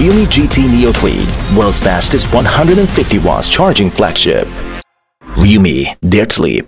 Realme GT Neo 3, world's fastest 150 watts charging flagship. Realme Dare to Sleep.